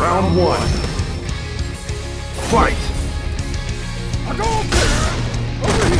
Round one. Fight! i go Over here!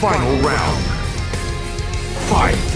Final round. Fight!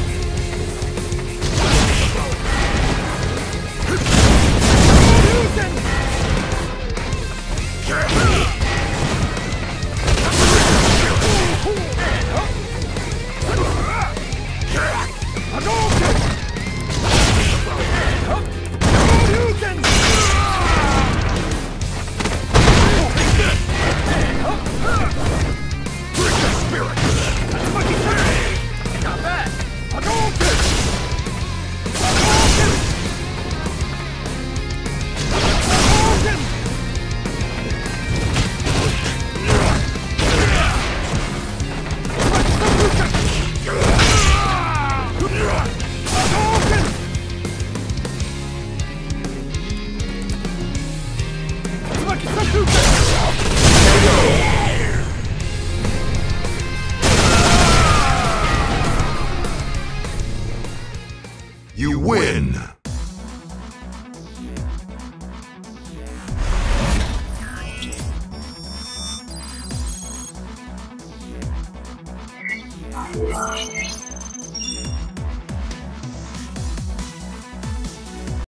啊。